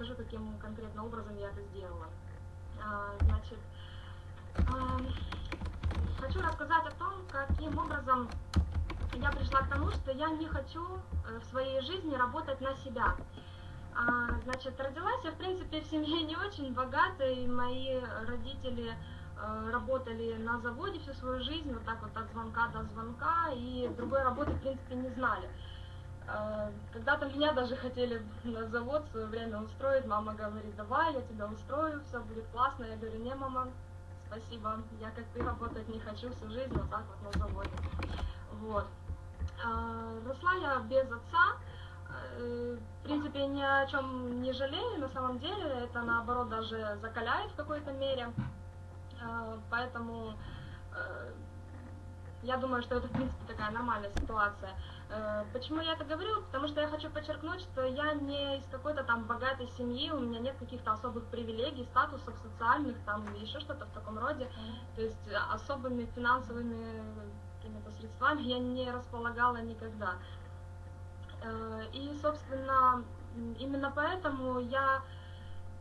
расскажу, каким конкретно образом я это сделала. А, Значит, а, хочу рассказать о том, каким образом я пришла к тому, что я не хочу э, в своей жизни работать на себя. А, Значит, родилась я, в принципе, в семье не очень богатой. Мои родители э, работали на заводе всю свою жизнь, вот так вот от звонка до звонка, и другой работы, в принципе, не знали. Э, Когда-то меня даже хотели на завод в свое время устроить, мама говорит, давай, я тебя устрою, все будет классно. Я говорю, не, мама, спасибо, я как ты работать не хочу всю жизнь вот так вот на заводе. Вот. Э, Росла я без отца, Э, в принципе, ни о чем не жалею, на самом деле, это наоборот даже закаляет в какой-то мере, Э, поэтому э, я думаю, что это, в принципе, такая нормальная ситуация. Э, Почему я это говорю? Потому что я хочу подчеркнуть, что я не из какой-то там богатой семьи, у меня нет каких-то особых привилегий, статусов социальных там или еще что-то в таком роде. То есть э, особыми финансовыми какими-то средствами я не располагала никогда. Э, И, собственно, именно поэтому я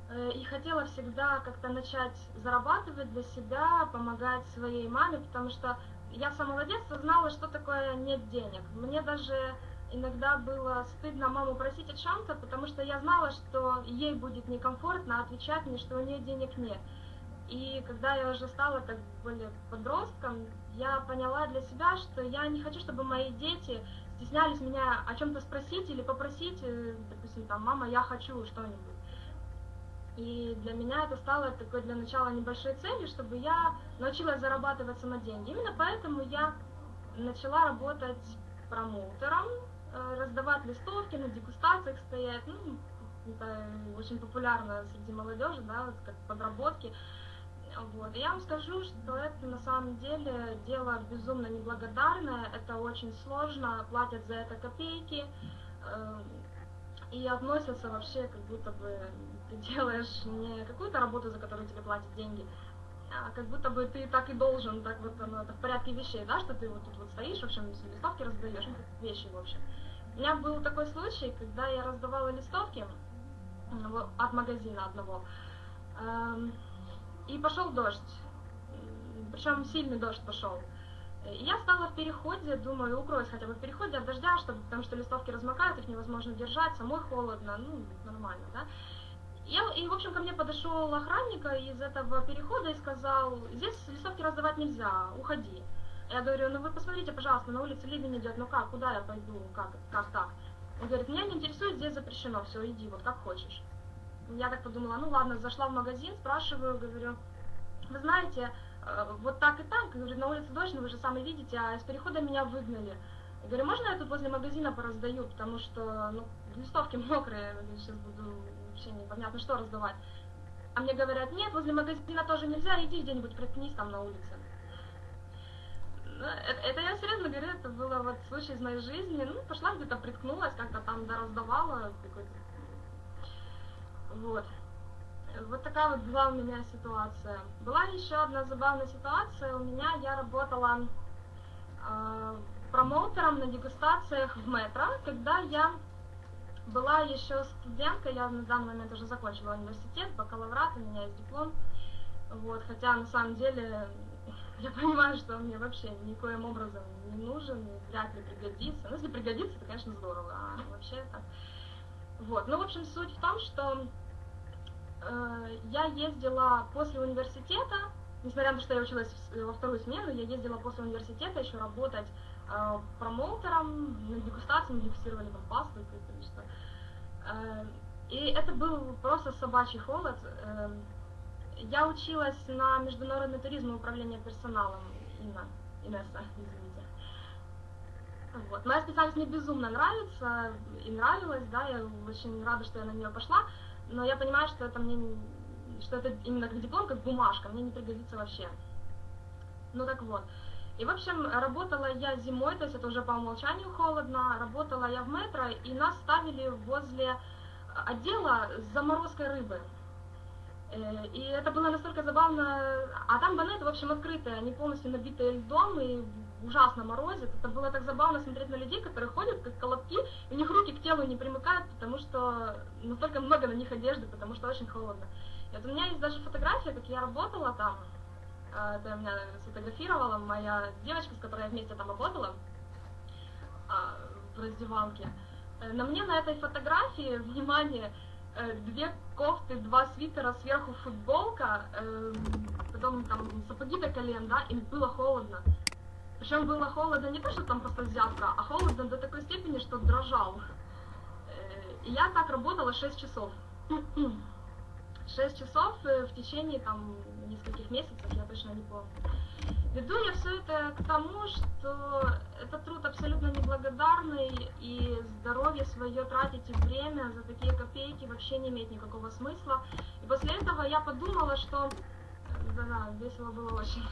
э, и хотела всегда как-то начать зарабатывать для себя, помогать своей маме, потому что я с самого детства знала, что такое нет денег. Мне даже иногда было стыдно маму просить о чем-то, потому что я знала, что ей будет некомфортно отвечать мне, что у нее денег нет. И когда я уже стала так более подростком, я поняла для себя, что я не хочу, чтобы мои дети стеснялись меня о чем-то спросить или попросить, э, допустим, там, мама, я хочу что-нибудь. И для меня это стало такой для начала небольшой целью, чтобы я научилась зарабатывать сама деньги. Именно поэтому я начала работать промоутером, э, раздавать листовки, на дегустациях стоять. Ну, это очень популярно среди молодежи, да, вот как подработки. Вот. И я вам скажу, что это на самом деле дело безумно неблагодарное, это очень сложно, платят за это копейки, э, и относятся вообще, как будто бы делаешь не какую-то работу, за которую тебе платят деньги, а как будто бы ты так и должен, так вот оно, это в порядке вещей, да, что ты вот тут вот стоишь, в общем, листовки раздаешь, ну, вещи, в общем. У меня был такой случай, когда я раздавала листовки вот, от магазина одного, эм, и пошел дождь, причем сильный дождь пошел. И я стала в переходе, думаю, укроюсь хотя бы в переходе от дождя, чтобы, потому что листовки размокают, их невозможно держать, самой холодно, ну, нормально, да. Я, и, в общем, ко мне подошел охранник из этого перехода и сказал, здесь листовки раздавать нельзя, уходи. Я говорю, ну вы посмотрите, пожалуйста, на улице ливень идет, ну как, куда я пойду, как, как так? Он говорит, меня не интересует, здесь запрещено, все, иди, вот как хочешь. Я так подумала, ну ладно, зашла в магазин, спрашиваю, говорю, вы знаете, э, вот так и так, говорю, на улице дождь, ну вы же сами видите, а из перехода меня выгнали. Я говорю, можно я тут возле магазина пораздаю, потому что, ну, листовки мокрые, я сейчас буду вообще непонятно что раздавать. А мне говорят, нет, возле магазина тоже нельзя, иди где-нибудь приткнись там на улице. Ну, Это, это я серьезно говорю, это было вот случай из моей жизни. Ну, пошла где-то приткнулась, как-то там дораздавала. какой-то. Вот. Вот такая вот была у меня ситуация. Была еще одна забавная ситуация. У меня я работала э, промоутером на дегустациях в метро, когда я была еще студенткой, я на данный момент уже закончила университет, бакалаврат, у меня есть диплом. Вот, хотя на самом деле я понимаю, что он мне вообще никоим образом не нужен, и вряд ли пригодится. Ну, если пригодится, то, конечно, здорово, а вообще так. Вот, ну, в общем, суть в том, что э, я ездила после университета, несмотря на то, что я училась во вторую смену, я ездила после университета еще работать э, промоутером на дегустации, мы дегустировали там пасту и какое-то что. Э, и это был просто собачий холод. Э, я училась на международный туризм и управление персоналом, Инна, Инесса, извините. Вот. Моя специальность мне безумно нравится и нравилась, да, я очень рада, что я на нее пошла, но я понимаю, что это мне, не- что это именно как диплом, как бумажка, мне не пригодится вообще. Ну так вот. И, в общем, работала я зимой, то есть это уже по умолчанию холодно, работала я в метро, и нас ставили возле отдела с заморозкой рыбы. Э, И это было настолько забавно. А там банеты, в общем, открытые, они полностью набитые льдом, и ужасно морозит. Это было так забавно смотреть на людей, которые ходят как колобки, и у них руки к телу не примыкают, потому что настолько много на них одежды, потому что очень холодно. И вот у меня есть даже фотография, как я работала там, э, это меня сфотографировала моя девочка, с которой я вместе там работала э, в раздевалке. Э, на мне на этой фотографии, внимание, две кофты, два свитера, сверху футболка, потом там сапоги до колен, да, и было холодно. Причем было холодно не то, что там просто зябко, а холодно до такой степени, что дрожал. И я так работала 6 часов. 6 часов э, в течение там нескольких месяцев, я точно не помню. Веду я все это к тому, что этот труд абсолютно неблагодарный, и здоровье свое тратить и время за такие копейки вообще не имеет никакого смысла. И после этого я подумала, что... Да-да, весело было очень.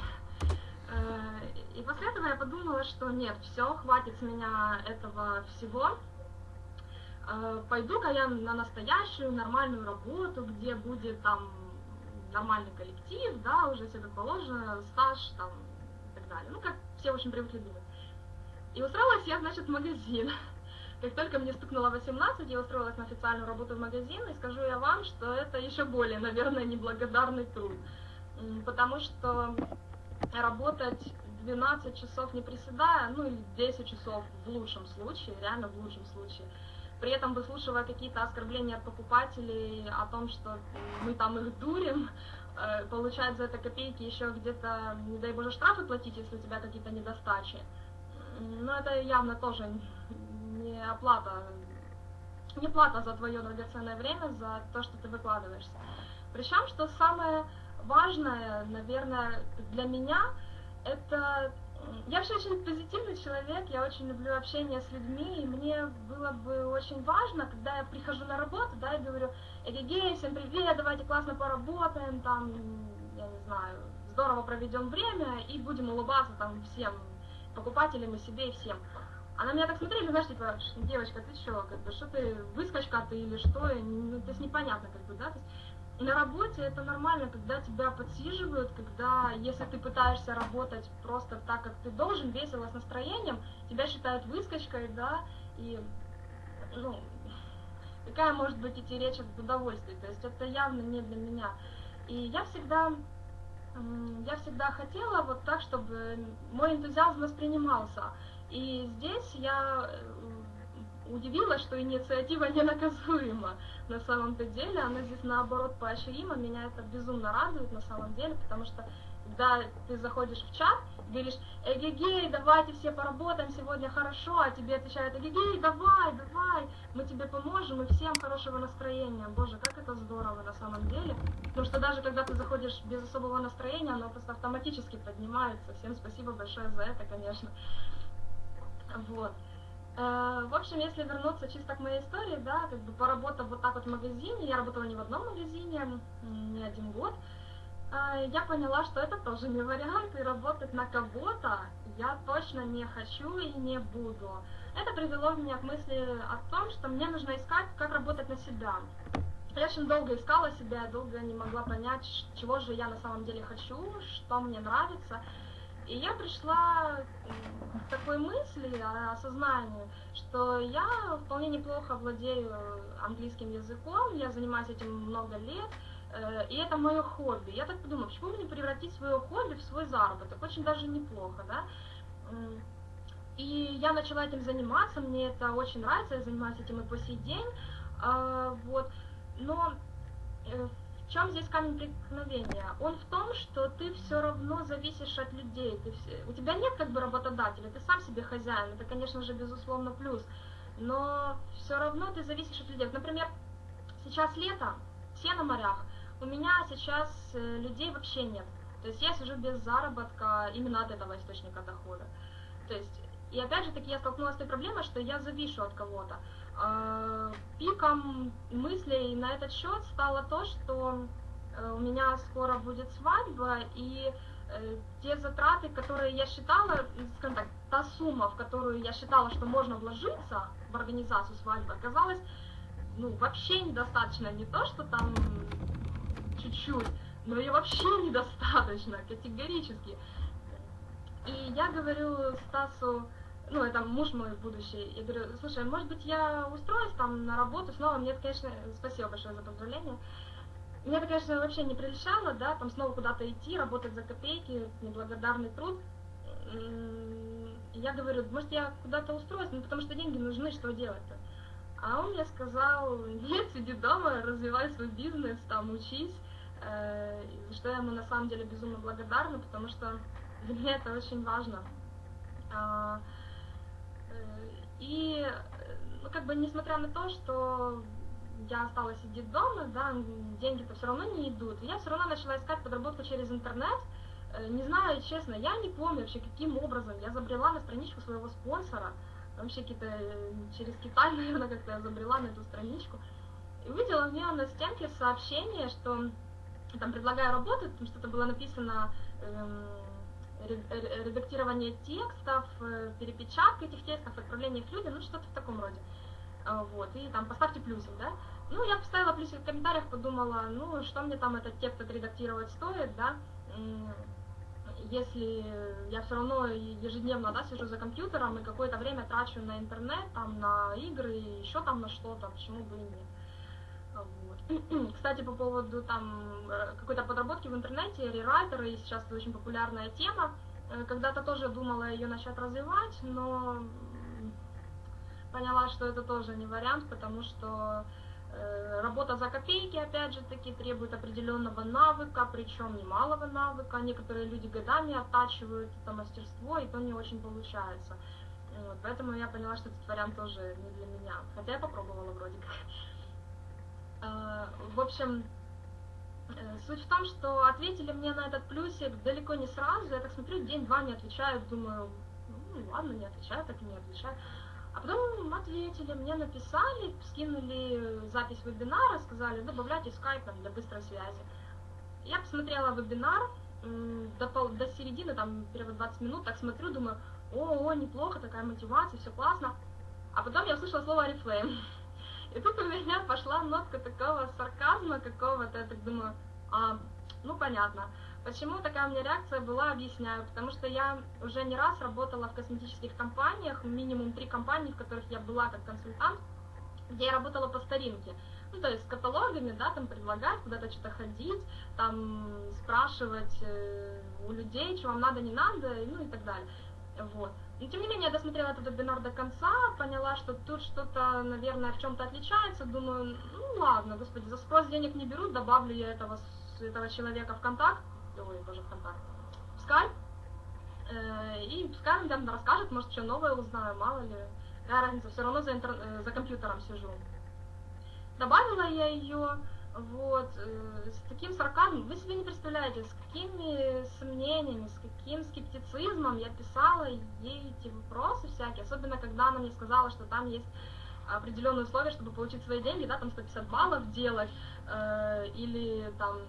Э, и после этого я подумала, что нет, все, хватит с меня этого всего, Э, пойду-ка я на настоящую нормальную работу, где будет там нормальный коллектив, да, уже все как положено, стаж там и так далее. Ну, как все очень привыкли думать. И устроилась я, значит, в магазин. Как только мне стукнуло 18, я устроилась на официальную работу в магазин, и скажу я вам, что это еще более, наверное, неблагодарный труд. Потому что работать 12 часов не приседая, ну или 10 часов в лучшем случае, реально в лучшем случае – при этом выслушивая какие-то оскорбления от покупателей о том, что мы там их дурим, э, получать за это копейки, еще где-то, не дай боже, штрафы платить, если у тебя какие-то недостачи. Но это явно тоже не оплата, не плата за твое драгоценное время, за то, что ты выкладываешься. Причем, что самое важное, наверное, для меня, это я вообще очень позитивный человек, я очень люблю общение с людьми, и мне было бы очень важно, когда я прихожу на работу, да, и говорю, эгегей, всем привет, давайте классно поработаем, там, я не знаю, здорово проведем время и будем улыбаться там всем покупателям и себе, и всем. Она меня так смотрели, знаешь, типа, девочка, ты что, как бы, что ты, выскочка ты или что, ну, то есть непонятно, как бы, да, то есть на работе это нормально, когда тебя подсиживают, когда, если ты пытаешься работать просто так, как ты должен, весело, с настроением, тебя считают выскочкой, да, и, ну, какая может быть идти речь об удовольствии, то есть это явно не для меня. И я всегда, я всегда хотела вот так, чтобы мой энтузиазм воспринимался. И здесь я удивилась, что инициатива не наказуема на самом-то деле, она здесь наоборот поощрима, меня это безумно радует на самом деле, потому что когда ты заходишь в чат, говоришь, эгегей, давайте все поработаем сегодня хорошо, а тебе отвечают, эгегей, давай, давай, мы тебе поможем, и всем хорошего настроения. Боже, как это здорово на самом деле. Потому что даже когда ты заходишь без особого настроения, оно просто автоматически поднимается. Всем спасибо большое за это, конечно. Вот. Э, в общем, если вернуться чисто к моей истории, да, как бы поработав вот так вот в магазине, я работала не в одном магазине, не один год, э, я поняла, что это тоже не вариант, и работать на кого-то я точно не хочу и не буду. Это привело меня к мысли о том, что мне нужно искать, как работать на себя. Я очень долго искала себя, долго не могла понять, чего же я на самом деле хочу, что мне нравится. И я пришла к такой мысли, осознанию, что я вполне неплохо владею английским языком, я занимаюсь этим много лет, э, и это мое хобби. Я так подумала, почему бы не превратить свое хобби в свой заработок? Очень даже неплохо, да? И я начала этим заниматься, мне это очень нравится, я занимаюсь этим и по сей день, а, вот. Но э, чем здесь камень преткновения? Он в том, что ты все равно зависишь от людей. Ты. У тебя нет как бы работодателя, ты сам себе хозяин. Это, конечно же, безусловно плюс. Но все равно ты зависишь от людей. Например, сейчас лето, все на морях. У меня сейчас э, людей вообще нет. То есть я сижу без заработка именно от этого источника дохода. То есть, и опять же таки я столкнулась с той проблемой, что я завишу от кого-то. Э, пиком мыслей на этот счет стало то, что э, у меня скоро будет свадьба, и э, те затраты, которые я считала, скажем так, та сумма, в которую я считала, что можно вложиться в организацию свадьбы, оказалась ну, вообще недостаточно. Не то, что там чуть-чуть, но и вообще недостаточно, категорически. И я говорю Стасу, ну, это муж мой будущий, я говорю, слушай, может быть, я устроюсь там на работу снова, мне конечно, спасибо большое за поздравление, мне это, конечно, вообще не прельщало, да, там снова куда-то идти, работать за копейки, неблагодарный труд. Я говорю, может, я куда-то устроюсь, ну, потому что деньги нужны, что делать-то? А он мне сказал, нет, сиди дома, развивай свой бизнес, там, учись, э, что я ему на самом деле безумно благодарна, потому что для меня это очень важно. И, ну, как бы, несмотря на то, что я осталась сидеть дома, да, деньги-то все равно не идут, я все равно начала искать подработку через интернет, э, не знаю, честно, я не помню вообще, каким образом. Я забрела на страничку своего спонсора, вообще какие-то э, через Китай, наверное, как-то я забрела на эту страничку, и увидела у меня на стенке сообщение, что там предлагаю работать, потому что это было написано эм, редактирование текстов, э, перепечатка этих текстов, отправление их людям, ну что-то в таком роде. А, вот, и там поставьте плюсик, да. Ну, я поставила плюсик в комментариях, подумала, ну, что мне там этот текст отредактировать стоит, да, если я все равно ежедневно, да, сижу за компьютером и какое-то время трачу на интернет, там, на игры, еще там на что-то, почему бы и нет. Вот. Кстати, по поводу там э, какой-то подработки в интернете, рерайтеры, сейчас это очень популярная тема. Э, когда-то тоже думала ее начать развивать, но поняла, что это тоже не вариант, потому что э, работа за копейки, опять же таки, требует определенного навыка, причем немалого навыка. Некоторые люди годами оттачивают это мастерство, и то не очень получается. Вот, поэтому я поняла, что этот вариант тоже не для меня. Хотя я попробовала вроде как. Э, в общем, э, суть в том, что ответили мне на этот плюсик далеко не сразу. Я так смотрю, день-два не отвечают, думаю, ну ладно, не отвечаю, так и не отвечаю. А потом ответили, мне написали, скинули запись вебинара, сказали, добавляйте скайп там, для быстрой связи. Я посмотрела вебинар, до, пол, до середины, там, первые 20 минут, так смотрю, думаю, о, о, неплохо, такая мотивация, все классно. А потом я услышала слово Oriflame. И тут у меня пошла нотка такого сарказма какого-то, я так думаю, а, ну понятно. Почему такая у меня реакция была, объясняю. Потому что я уже не раз работала в косметических компаниях, минимум три компании, в которых я была как консультант, где я работала по старинке. Ну, то есть с каталогами, да, там предлагать, куда-то что-то ходить, там спрашивать э, у людей, что вам надо, не надо, ну и так далее. Вот. Но тем не менее, я досмотрела этот вебинар до конца, поняла, что тут что-то, наверное, в чем-то отличается. Думаю, ну ладно, господи, за спрос денег не берут, добавлю я этого, этого человека в контакт, ой, боже, в контакт, в скайп, э, и пускай он там расскажет, может, что новое узнаю, мало ли. Какая разница, все равно за, интер... Э, за компьютером сижу. Добавила я ее, вот, э, с таким сарказмом, вы себе не представляете, с какими сомнениями, с каким скептицизмом я писала ей эти вопросы всякие, особенно когда она мне сказала, что там есть определенные условия, чтобы получить свои деньги, да, там 150 баллов делать, э, или там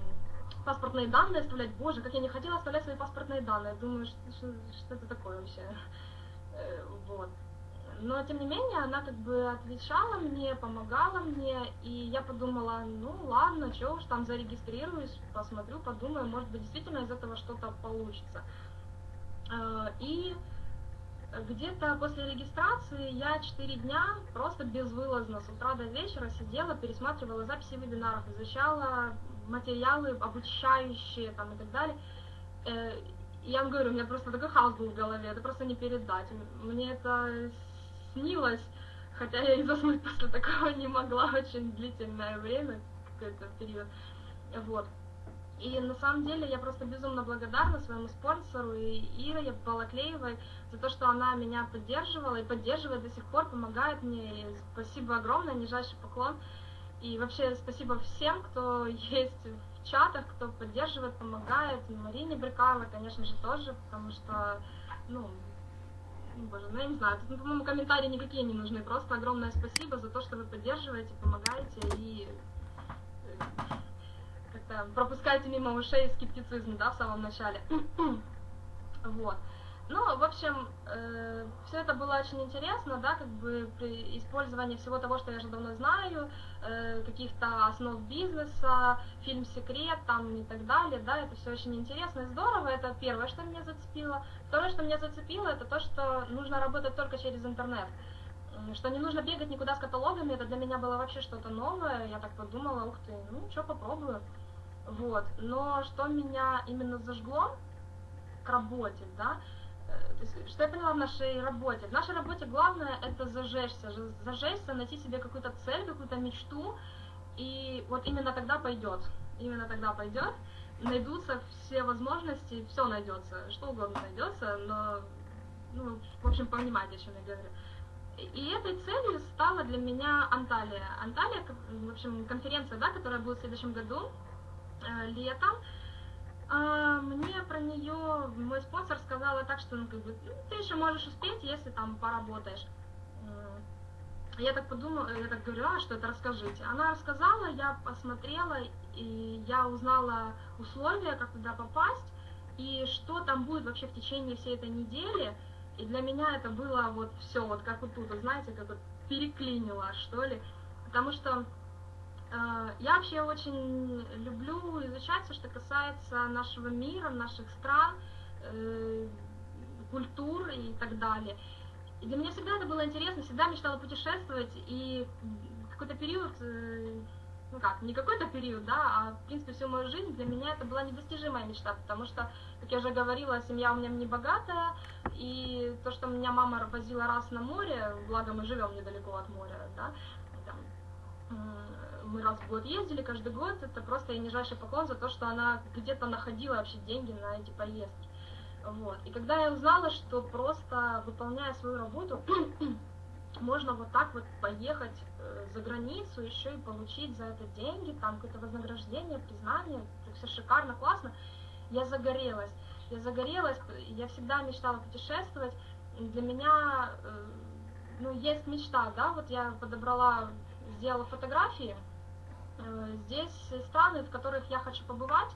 паспортные данные оставлять, боже, как я не хотела оставлять свои паспортные данные, думаю, что, что, что это такое вообще, э, вот но тем не менее она как бы отвечала мне, помогала мне, и я подумала, ну ладно, что уж там зарегистрируюсь, посмотрю, подумаю, может быть действительно из этого что-то получится. Э, и где-то после регистрации я 4 дня просто безвылазно с утра до вечера сидела, пересматривала записи вебинаров, изучала материалы обучающие там и так далее. Э, я вам говорю, у меня просто такой хаос был в голове, это просто не передать. Мне это снилось, хотя я и заснуть после такого не могла очень длительное время, какой-то период. Вот. И на самом деле я просто безумно благодарна своему спонсору и Ире Балаклеевой за то, что она меня поддерживала и поддерживает до сих пор, помогает мне. И спасибо огромное, нижайший поклон. И вообще спасибо всем, кто есть в чатах, кто поддерживает, помогает. И Марине Брикайло, конечно же, тоже, потому что, ну, боже, ну я не знаю, тут, по-моему, комментарии никакие не нужны, просто огромное спасибо за то, что вы поддерживаете, помогаете и э, как-то пропускаете мимо ушей скептицизм, да, в самом начале. вот. Ну, в общем, э, все это было очень интересно, да, как бы при использовании всего того, что я уже давно знаю, э, каких-то основ бизнеса, фильм «Секрет» там и так далее, да, это все очень интересно и здорово, это первое, что меня зацепило. Второе, что меня зацепило, это то, что нужно работать только через интернет, что не нужно бегать никуда с каталогами, это для меня было вообще что-то новое, я так подумала, ух ты, ну, что попробую, вот. Но что меня именно зажгло к работе, да, есть, что я поняла в нашей работе? В нашей работе главное это зажечься, зажечься, найти себе какую-то цель, какую-то мечту, и вот именно тогда пойдет, именно тогда пойдет, найдутся все возможности, все найдется, что угодно найдется, но, ну, в общем, понимаете, о чем я говорю. И этой целью стала для меня Анталия. Анталия, в общем, конференция, да, которая будет в следующем году, э, летом, а, мне про нее мой спонсор сказала так, что ну, как бы, ну, ты еще можешь успеть, если там поработаешь. Я так подумала, я так говорю, а что это расскажите. Она рассказала, я посмотрела, и я узнала условия, как туда попасть, и что там будет вообще в течение всей этой недели. И для меня это было вот все, вот как вот тут, знаете, как вот переклинило, что ли. Потому что Э, я вообще очень люблю изучать все, что касается нашего мира, наших стран, э, культур и так далее. И для меня всегда это было интересно, всегда мечтала путешествовать, и какой-то период, э, ну как, не какой-то период, да, а в принципе всю мою жизнь для меня это была недостижимая мечта, потому что, как я уже говорила, семья у меня не богатая, и то, что меня мама возила раз на море, благо мы живем недалеко от моря, да, там, мы раз в год ездили, каждый год, это просто и нижайший поклон за то, что она где-то находила вообще деньги на эти поездки. Вот. И когда я узнала, что просто выполняя свою работу, можно вот так вот поехать э, за границу, еще и получить за это деньги, там какое-то вознаграждение, признание, все шикарно, классно, я загорелась. Я загорелась, я всегда мечтала путешествовать. Для меня, э, ну, есть мечта, да, вот я подобрала, сделала фотографии, здесь страны, в которых я хочу побывать,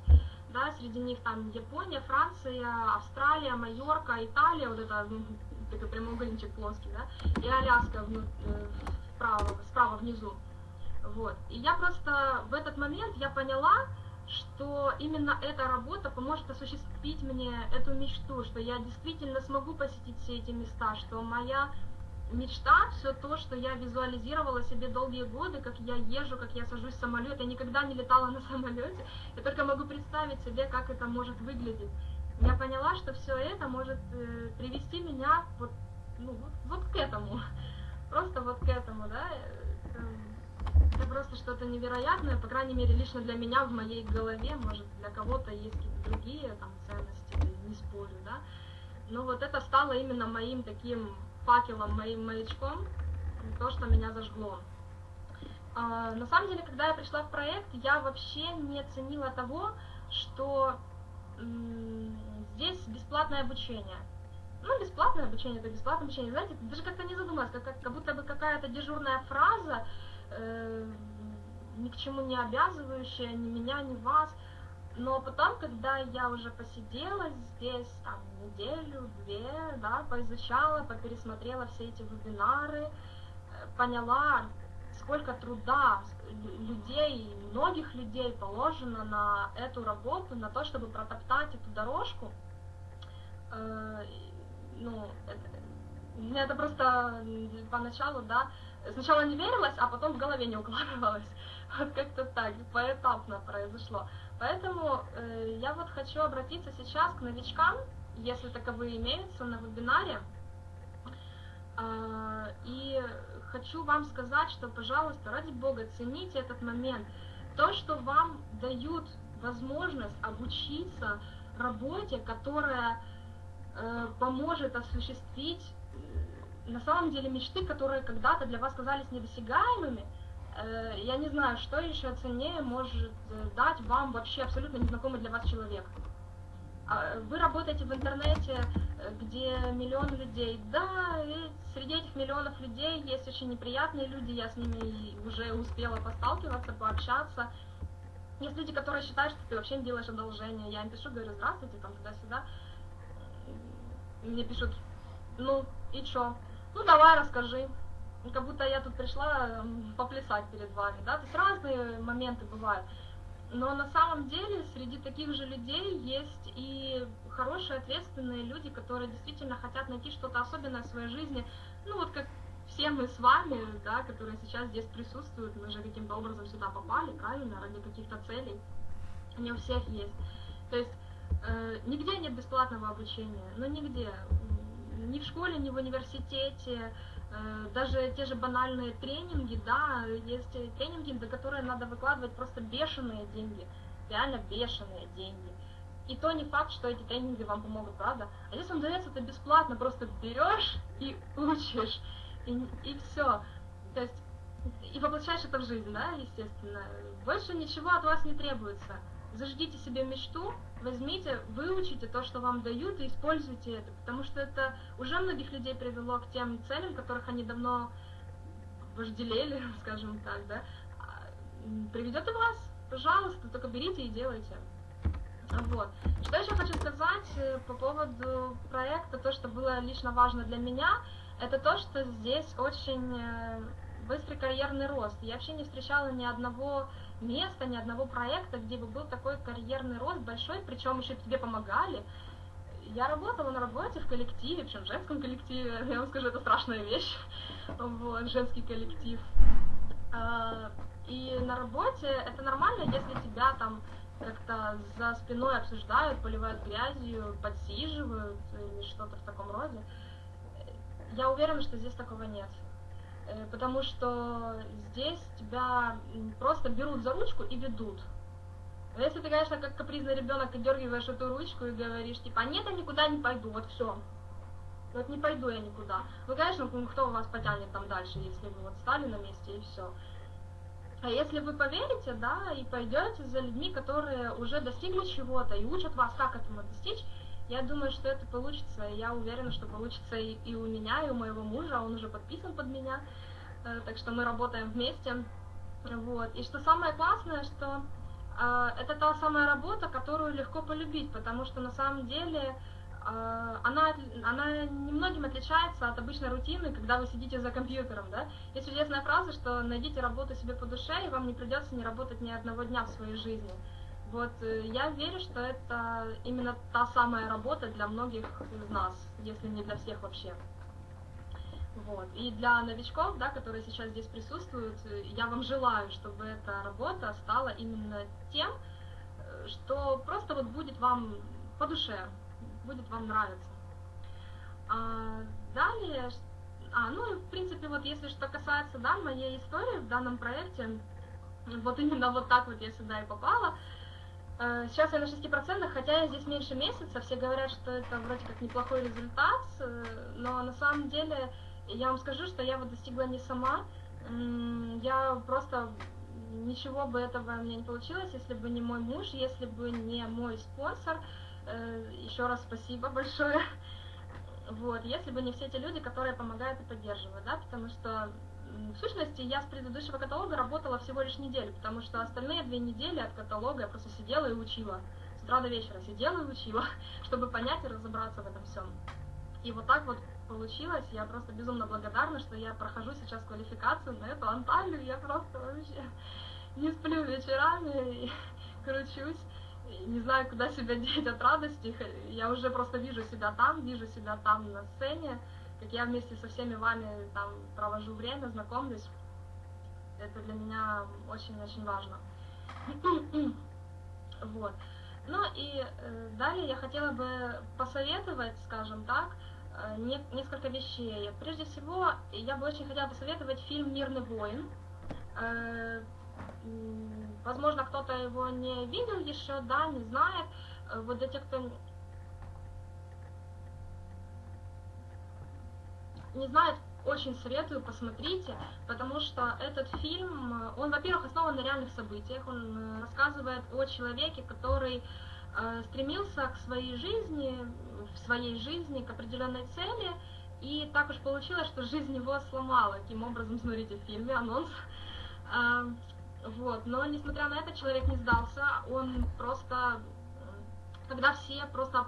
да, среди них там Япония, Франция, Австралия, Майорка, Италия, вот это такой прямоугольничек плоский, да, и Аляска вну, э, вправо, справа внизу. Вот. И я просто в этот момент я поняла, что именно эта работа поможет осуществить мне эту мечту, что я действительно смогу посетить все эти места, что моя мечта, все то, что я визуализировала себе долгие годы, как я езжу, как я сажусь в самолет. Я никогда не летала на самолете. Я только могу представить себе, как это может выглядеть. Я поняла, что все это может э, привести меня вот, ну, вот, вот к этому. Просто вот к этому, да. Это, просто что-то невероятное, по крайней мере, лично для меня в моей голове, может, для кого-то есть какие-то другие там ценности, не спорю, да. Но вот это стало именно моим таким факелом, моим маячком, то, что меня зажгло. А, на самом деле, когда я пришла в проект, я вообще не ценила того, что здесь бесплатное обучение. Ну, бесплатное обучение, это бесплатное обучение. Знаете, даже как-то не задумалась, как, как, как будто бы какая-то дежурная фраза, э, ни к чему не обязывающая ни меня, ни вас. Но потом, когда я уже посидела здесь там неделю-две, да, поизучала, попересмотрела все эти вебинары, э, поняла, сколько труда людей, многих людей положено на эту работу, на то, чтобы протоптать эту дорожку. Э, ну, это, это просто поначалу, да, сначала не верилось, а потом в голове не укладывалось. Вот как-то так, поэтапно произошло. Поэтому э, я вот хочу обратиться сейчас к новичкам, если таковые имеются на вебинаре. Э, и хочу вам сказать, что, пожалуйста, ради Бога, цените этот момент. То, что вам дают возможность обучиться работе, которая э, поможет осуществить э, на самом деле мечты, которые когда-то для вас казались недосягаемыми – я не знаю, что еще ценнее может э, дать вам вообще абсолютно незнакомый для вас человек. А, вы работаете в интернете, э, где миллион людей. Да, и среди этих миллионов людей есть очень неприятные люди, я с ними уже успела посталкиваться, пообщаться. Есть люди, которые считают, что ты вообще не делаешь одолжение. Я им пишу, говорю, здравствуйте, там туда-сюда. мне пишут, ну, и чё? Ну, давай, расскажи. Как будто я тут пришла поплясать перед вами, да, то есть разные моменты бывают. Но на самом деле среди таких же людей есть и хорошие, ответственные люди, которые действительно хотят найти что-то особенное в своей жизни. Ну вот как все мы с вами, да, которые сейчас здесь присутствуют, мы же каким-то образом сюда попали, правильно, ради каких-то целей. Они у всех есть. То есть э, нигде нет бесплатного обучения, ну нигде. Ни в школе, ни в университете, даже те же банальные тренинги, да, есть тренинги, за которые надо выкладывать просто бешеные деньги, реально бешеные деньги. И то не факт, что эти тренинги вам помогут, правда? А здесь вам дается это бесплатно, просто берешь и учишь, и, и все. То есть, и воплощаешь это в жизнь, да, естественно. Больше ничего от вас не требуется. Зажгите себе мечту, возьмите, выучите то, что вам дают, и используйте это, потому что это уже многих людей привело к тем целям, которых они давно вожделели, скажем так, да, а, приведет и вас, пожалуйста, только берите и делайте. Вот. Что еще хочу сказать э, по поводу проекта, то, что было лично важно для меня, это то, что здесь очень э, быстрый карьерный рост. Я вообще не встречала ни одного места, ни одного проекта, где бы был такой карьерный рост большой, причем еще тебе помогали. Я работала на работе в коллективе, причем в женском коллективе, я вам скажу, это страшная вещь, вот, женский коллектив. А, и на работе это нормально, если тебя там как-то за спиной обсуждают, поливают грязью, подсиживают или что-то в таком роде. Я уверена, что здесь такого нет. Э, потому что здесь тебя просто берут за ручку и ведут. Но если ты, конечно, как капризный ребенок, дергиваешь эту ручку и говоришь, типа, нет, я никуда не пойду, вот все. Вот не пойду я никуда. Ну, конечно, кто вас потянет там дальше, если вы вот стали на месте и все. А если вы поверите, да, и пойдете за людьми, которые уже достигли чего-то и учат вас, как этому достичь, я думаю, что это получится. Я уверена, что получится и, и у меня, и у моего мужа. Он уже подписан под меня, э, так что мы работаем вместе. Вот. И что самое классное, что э, это та самая работа, которую легко полюбить, потому что на самом деле а, она, она немногим отличается от обычной рутины, когда вы сидите за компьютером, да. Есть чудесная фраза, что найдите работу себе по душе, и вам не придется не работать ни одного дня в своей жизни. Вот э, я верю, что это именно та самая работа для многих из нас, если не для всех вообще. Вот. И для новичков, да, которые сейчас здесь присутствуют, э, я вам желаю, чтобы эта работа стала именно тем, э, что просто вот будет вам по душе, будет вам нравиться. А, далее, а, ну, в принципе, вот если что касается, да, моей истории в данном проекте, вот именно вот так вот я сюда и попала. А, сейчас я на 6%, хотя я здесь меньше месяца, все говорят, что это вроде как неплохой результат, э, но на самом деле я вам скажу, что я вот достигла не сама, я просто ничего бы этого у меня не получилось, если бы не мой муж, если бы не мой спонсор, Э, еще раз спасибо большое. Вот, если бы не все эти люди, которые помогают и поддерживают, да, потому что в сущности я с предыдущего каталога работала всего лишь неделю, потому что остальные две недели от каталога я просто сидела и учила. С утра до вечера сидела и учила, чтобы понять и разобраться в этом всем. И вот так вот получилось. Я просто безумно благодарна, что я прохожу сейчас квалификацию на эту Анталию. Я просто вообще не сплю вечерами и кручусь не знаю, куда себя деть от радости. Я уже просто вижу себя там, вижу себя там на сцене, как я вместе со всеми вами там провожу время, знакомлюсь. Это для меня очень-очень важно. вот. Ну и э, далее я хотела бы посоветовать, скажем так, э, не, несколько вещей. Прежде всего, я бы очень хотела посоветовать фильм «Мирный воин». Э, возможно, кто-то его не видел еще, да, не знает. Вот для тех, кто не знает, очень советую, посмотрите, потому что этот фильм, э, он, во-первых, основан на реальных событиях, он э, рассказывает о человеке, который э, стремился к своей жизни, в своей жизни, к определенной цели, и так уж получилось, что жизнь его сломала. Таким образом, смотрите в фильме анонс. Вот, но несмотря на это человек не сдался, он просто, когда все просто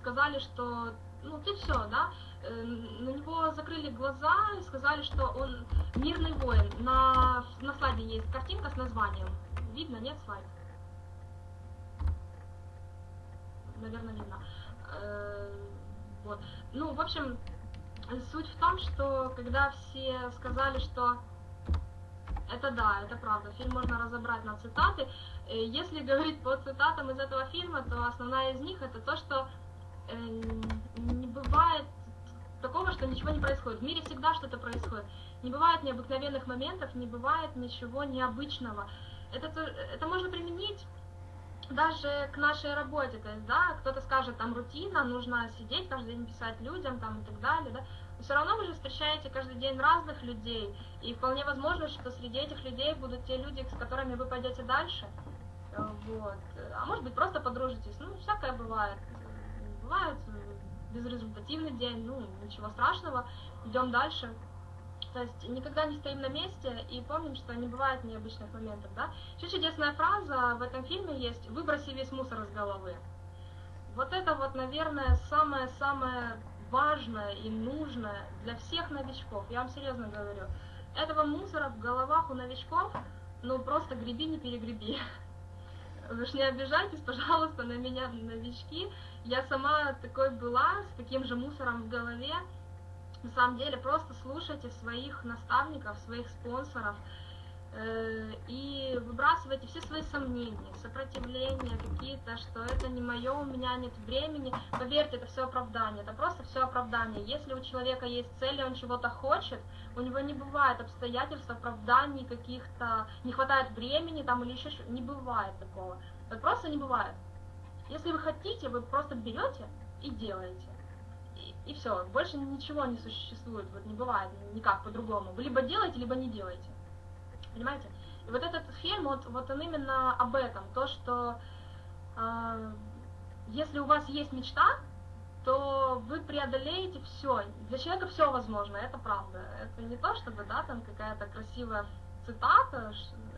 сказали, что ну ты все, да, на него закрыли глаза и сказали, что он мирный воин. На, на слайде есть картинка с названием. Видно, нет слайд? Наверное, видно. Э, вот. Ну, в общем, суть в том, что когда все сказали, что это да, это правда, фильм можно разобрать на цитаты. Э, если говорить по цитатам из этого фильма, то основная из них это то, что э, не бывает такого, что ничего не происходит. В мире всегда что-то происходит. Не бывает необыкновенных моментов, не бывает ничего необычного. Это, это можно применить даже к нашей работе, то есть, да, кто-то скажет, там, рутина, нужно сидеть каждый день писать людям, там, и так далее, да, но все равно вы же встречаете каждый день разных людей, и вполне возможно, что среди этих людей будут те люди, с которыми вы пойдете дальше, вот, а может быть, просто подружитесь, ну, всякое бывает, бывает безрезультативный день, ну, ничего страшного, идем дальше, то есть никогда не стоим на месте и помним, что не бывает необычных моментов, да. Еще чудесная фраза в этом фильме есть «выброси весь мусор из головы». Вот это вот, наверное, самое-самое важное и нужное для всех новичков. Я вам серьезно говорю. Этого мусора в головах у новичков, ну просто греби, не перегреби. Вы ж не обижайтесь, пожалуйста, на меня, новички. Я сама такой была, с таким же мусором в голове на самом деле просто слушайте своих наставников, своих спонсоров э, и выбрасывайте все свои сомнения, сопротивления какие-то, что это не мое, у меня нет времени. Поверьте, это все оправдание, это просто все оправдание. Если у человека есть цели, он чего-то хочет, у него не бывает обстоятельств, оправданий каких-то, не хватает времени там или еще не бывает такого. Это просто не бывает. Если вы хотите, вы просто берете и делаете и все, больше ничего не существует, вот не бывает никак по-другому. Вы либо делаете, либо не делаете. Понимаете? И вот этот фильм, вот, вот он именно об этом, то, что э, если у вас есть мечта, то вы преодолеете все. Для человека все возможно, это правда. Это не то, чтобы, да, там какая-то красивая цитата,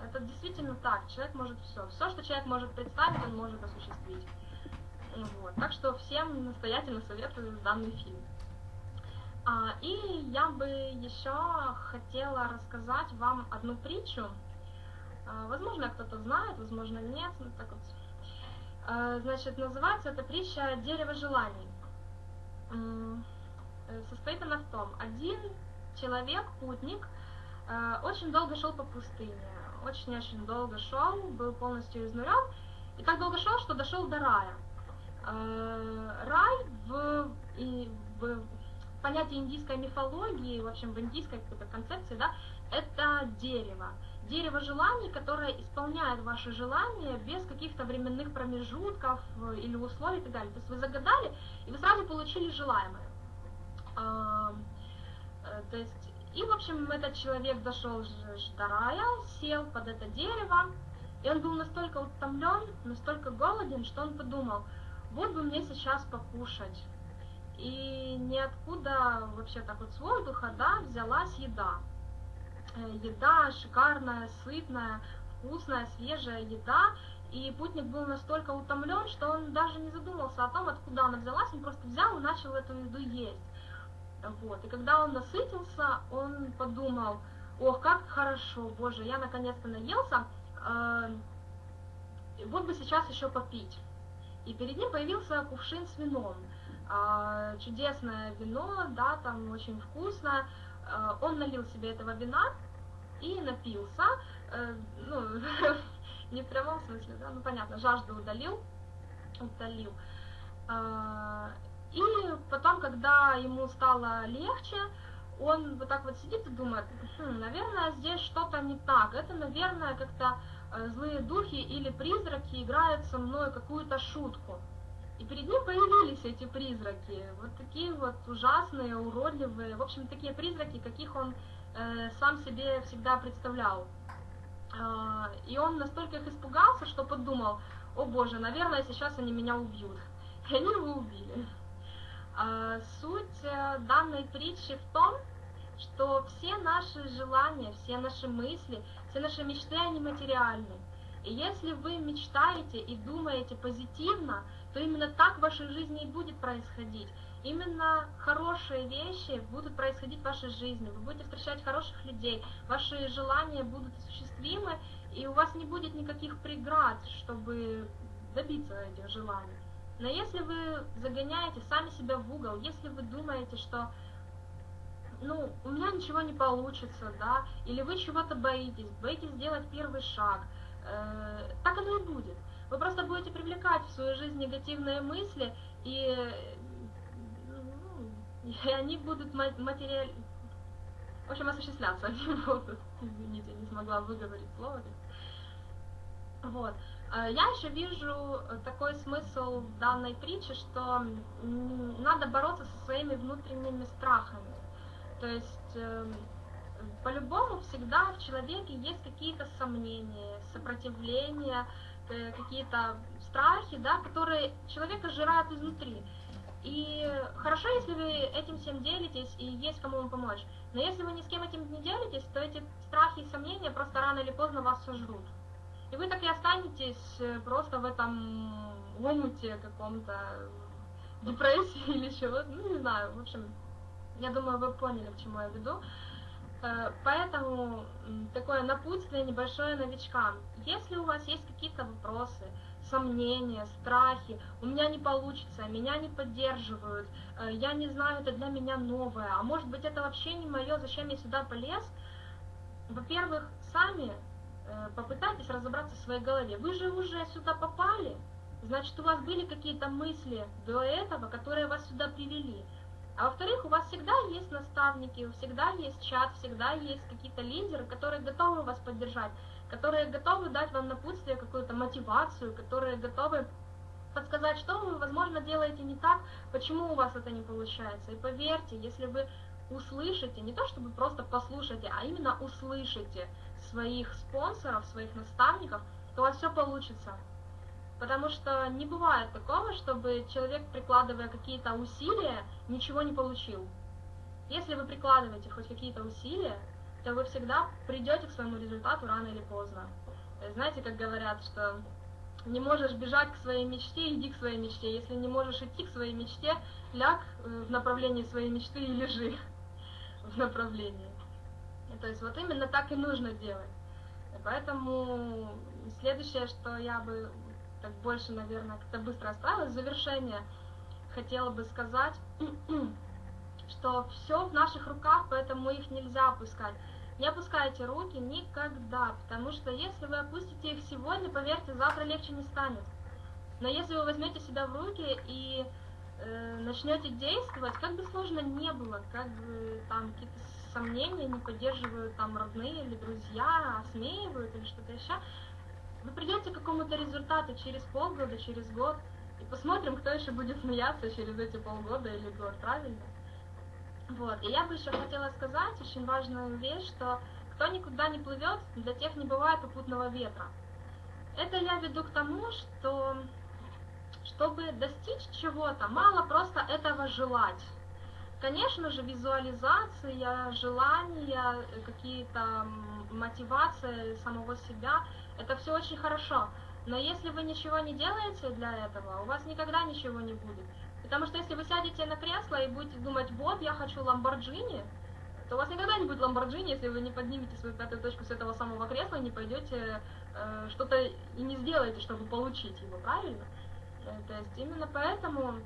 это действительно так. Человек может все. Все, что человек может представить, он может осуществить. Вот. Так что всем настоятельно советую данный фильм. А, и я бы еще хотела рассказать вам одну притчу. А, возможно, кто-то знает, возможно, нет. Ну, так вот. А, значит, называется эта притча «Дерево желаний». Э, состоит она в том, один человек, путник, очень долго шел по пустыне, очень-очень долго шел, был полностью изнурен, и так долго шел, что дошел до рая. Э, рай в, и, в понятии индийской мифологии, в общем, в индийской какой-то концепции, да, это дерево. Дерево желаний, которое исполняет ваши желания без каких-то временных промежутков э, или условий и так далее. То есть вы загадали, и вы сразу получили желаемое. Э, то есть, и, в общем, этот человек дошел до рая, сел под это дерево, и он был настолько утомлен, настолько голоден, что он подумал – вот бы мне сейчас покушать. И ниоткуда вообще так вот с воздуха, да, взялась еда. Э, еда шикарная, сытная, вкусная, свежая еда. И путник был настолько утомлен, что он даже не задумался о том, откуда она взялась, он просто взял и начал эту еду есть. Вот. И когда он насытился, он подумал, ох, как хорошо, боже, я наконец-то наелся, э, вот бы сейчас еще попить и перед ним появился кувшин с вином. А, чудесное вино, да, там очень вкусно. А, он налил себе этого вина и напился. А, ну, не в прямом смысле, да, ну понятно, жажду удалил, утолил. И потом, когда ему стало легче, он вот так вот сидит и думает, хм, наверное, здесь что-то не так. Это, наверное, как-то Э, злые духи или призраки играют со мной какую-то шутку. И перед ним появились эти призраки, вот такие вот ужасные, уродливые, в общем, такие призраки, каких он э, сам себе всегда представлял. Э, и он настолько их испугался, что подумал, о боже, наверное, сейчас они меня убьют. И они его убили. Э, суть э, данной притчи в том, что все наши желания, все наши мысли, все наши мечты, они материальны. И если вы мечтаете и думаете позитивно, то именно так в вашей жизни и будет происходить. Именно хорошие вещи будут происходить в вашей жизни, вы будете встречать хороших людей, ваши желания будут осуществимы, и у вас не будет никаких преград, чтобы добиться этих желаний. Но если вы загоняете сами себя в угол, если вы думаете, что ну, у меня ничего не получится, да, или вы чего-то боитесь, боитесь сделать первый шаг, э, так оно и будет. Вы просто будете привлекать в свою жизнь негативные мысли, и, ну, и они будут материаль... В общем, осуществляться они будут. Извините, не смогла выговорить слово. Вот. А я еще вижу такой смысл в данной притче, что надо бороться со своими внутренними страхами. То есть э, по-любому всегда в человеке есть какие-то сомнения, сопротивления, э, какие-то страхи, да, которые человека сжирают изнутри. И хорошо, если вы этим всем делитесь и есть кому вам помочь. Но если вы ни с кем этим не делитесь, то эти страхи и сомнения просто рано или поздно вас сожрут. И вы так и останетесь э, просто в этом омуте каком-то депрессии или чего-то, ну не знаю, в общем, я думаю, вы поняли, к чему я веду. Э, поэтому такое напутствие небольшое новичкам. Если у вас есть какие-то вопросы, сомнения, страхи, у меня не получится, меня не поддерживают, э, я не знаю, это для меня новое, а может быть это вообще не мое, зачем я сюда полез? Во-первых, сами э, попытайтесь разобраться в своей голове. Вы же уже сюда попали, значит у вас были какие-то мысли до этого, которые вас сюда привели. А во-вторых, у вас всегда есть наставники, всегда есть чат, всегда есть какие-то лидеры, которые готовы вас поддержать, которые готовы дать вам напутствие, какую-то мотивацию, которые готовы подсказать, что вы, возможно, делаете не так, почему у вас это не получается. И поверьте, если вы услышите, не то чтобы просто послушайте, а именно услышите своих спонсоров, своих наставников, то у вас все получится. Потому что не бывает такого, чтобы человек, прикладывая какие-то усилия, ничего не получил. Если вы прикладываете хоть какие-то усилия, то вы всегда придете к своему результату рано или поздно. Знаете, как говорят, что не можешь бежать к своей мечте, иди к своей мечте. Если не можешь идти к своей мечте, ляг э, в направлении своей мечты и лежи в направлении. То есть вот именно так и нужно делать. Поэтому следующее, что я бы так больше, наверное, как-то быстро осталось. Завершение хотела бы сказать, что все в наших руках, поэтому их нельзя опускать. Не опускайте руки никогда, потому что если вы опустите их сегодня, поверьте, завтра легче не станет. Но если вы возьмете себя в руки и э, начнете действовать, как бы сложно не было, как бы там какие-то сомнения не поддерживают там родные или друзья, осмеивают или что-то еще, вы придете к какому-то результату через полгода, через год, и посмотрим, кто еще будет смеяться через эти полгода или год, правильно? Вот, и я бы еще хотела сказать очень важную вещь, что кто никуда не плывет, для тех не бывает попутного ветра. Это я веду к тому, что чтобы достичь чего-то, мало просто этого желать. Конечно же, визуализация, желания, какие-то мотивации самого себя – это все очень хорошо. Но если вы ничего не делаете для этого, у вас никогда ничего не будет. Потому что если вы сядете на кресло и будете думать, вот, я хочу Ламборджини, то у вас никогда не будет Ламборджини, если вы не поднимете свою пятую точку с этого самого кресла и не пойдете э, что-то и не сделаете, чтобы получить его, правильно? Э, то есть именно поэтому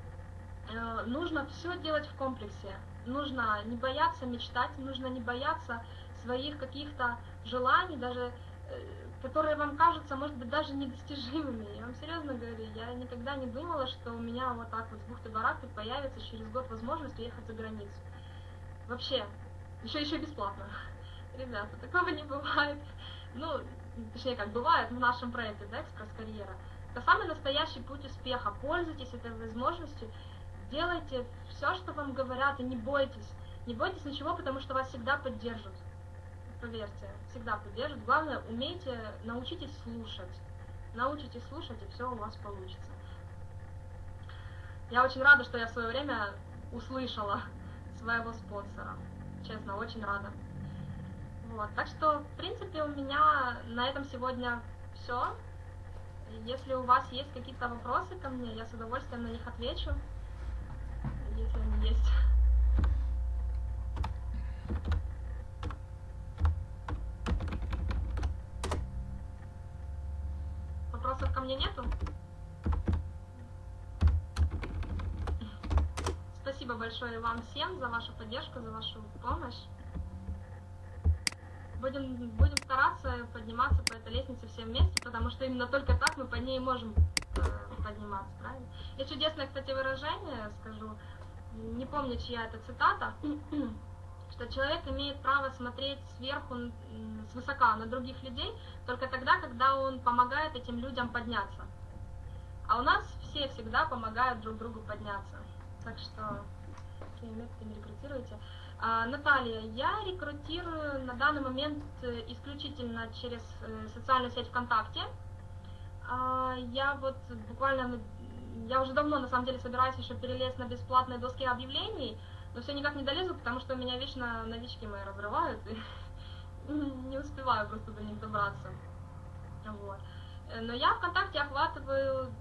нужно все делать в комплексе. Нужно не бояться мечтать, нужно не бояться своих каких-то желаний, даже э, которые вам кажутся, может быть, даже недостижимыми. Я вам серьезно говорю, я никогда не думала, что у меня вот так вот с бухты-барахты появится через год возможность уехать за границу. Вообще, еще еще бесплатно. Ребята, такого не бывает. Ну, точнее, как бывает в нашем проекте, да, экспресс-карьера. Это самый настоящий путь успеха. Пользуйтесь этой возможностью, делайте все, что вам говорят, и не бойтесь. Не бойтесь ничего, потому что вас всегда поддержат поверьте, всегда поддержит. Главное, умейте, научитесь слушать. Научитесь слушать, и все у вас получится. Я очень рада, что я в свое время услышала своего спонсора. Честно, очень рада. Вот. Так что, в принципе, у меня на этом сегодня все. Если у вас есть какие-то вопросы ко мне, я с удовольствием на них отвечу, если они есть. Вопросов ко мне нету? Спасибо большое вам всем за вашу поддержку, за вашу помощь. Будем, будем стараться подниматься по этой лестнице все вместе, потому что именно только так мы по ней можем э, подниматься, правильно? Есть чудесное, кстати, выражение, скажу, не помню, чья это цитата, что человек имеет право смотреть сверху, свысока на других людей только тогда, когда он помогает этим людям подняться. А у нас все всегда помогают друг другу подняться. Так что какими методами рекрутируете? А, Наталья, я рекрутирую на данный момент э, исключительно через э, социальную сеть ВКонтакте. А, Я вот буквально, я уже давно на самом деле собираюсь еще перелезть на бесплатные доски объявлений, но все никак не долезу, потому что меня вечно новички мои разрывают, и не успеваю просто до них добраться. Вот. Но я ВКонтакте охватываю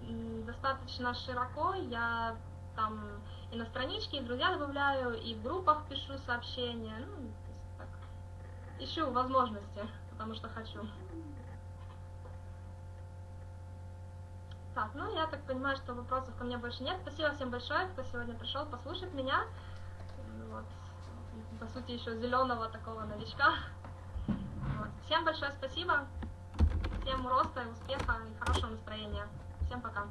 достаточно широко, я там и на страничке, и друзья добавляю, и в группах пишу сообщения, ну, так, ищу возможности, потому что хочу. Так, ну я так понимаю, что вопросов ко мне больше нет. Спасибо всем большое, кто сегодня пришел послушать меня. Вот, по сути, еще зеленого такого новичка. Вот. Всем большое спасибо. Всем роста, и успеха и хорошего настроения. Всем пока.